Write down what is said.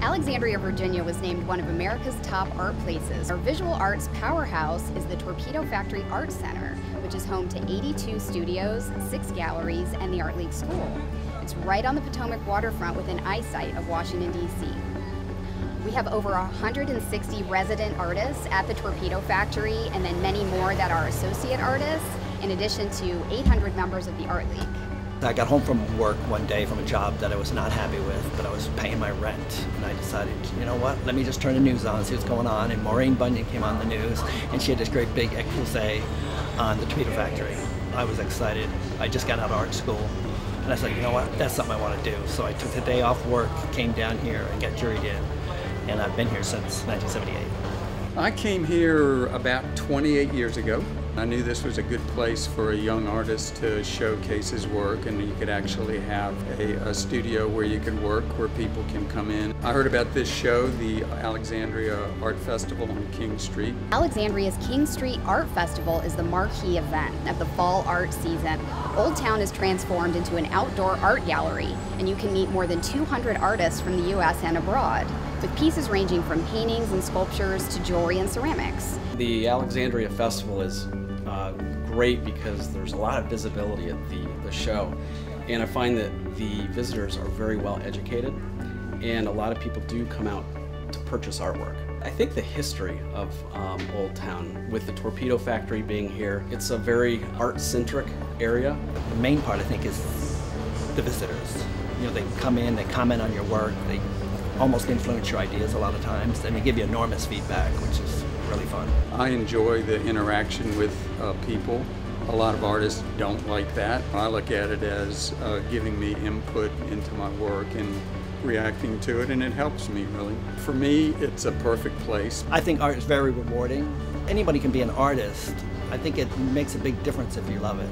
Alexandria, Virginia was named one of America's top art places. Our visual arts powerhouse is the Torpedo Factory Art Center, which is home to 82 studios, six galleries, and the Art League School. It's right on the Potomac waterfront within eyesight of Washington, D.C. We have over 160 resident artists at the Torpedo Factory, and then many more that are associate artists, in addition to 800 members of the Art League. I got home from work one day from a job that I was not happy with, but I was paying my rent. And I decided, you know what, let me just turn the news on, see what's going on. And Maureen Bunyan came on the news, and she had this great big expose on the Torpedo Factory. I was excited. I just got out of art school. And I said, you know what, that's something I want to do. So I took the day off work, came down here, and got juried in. And I've been here since 1978. I came here about 28 years ago. I knew this was a good place for a young artist to showcase his work and you could actually have a, a, studio where you can work, where people can come in. I heard about this show, the Alexandria Art Festival on King Street. Alexandria's King Street Art Festival is the marquee event of the fall art season. Old Town is transformed into an outdoor art gallery and you can meet more than 200 artists from the U.S. and abroad with pieces ranging from paintings and sculptures to jewelry and ceramics. The Alexandria Festival is uh, great because there's a lot of visibility at the, the show. And I find that the visitors are very well educated and a lot of people do come out to purchase artwork. I think the history of um, Old Town, with the Torpedo Factory being here, it's a very art-centric area. The main part, I think, is the visitors. You know, they come in, they comment on your work, they almost influence your ideas a lot of times, and they give you enormous feedback, which is really fun. I enjoy the interaction with uh, people. A lot of artists don't like that. I look at it as uh, giving me input into my work and reacting to it, and it helps me really. For me, it's a perfect place. I think art is very rewarding. Anybody can be an artist. I think it makes a big difference if you love it.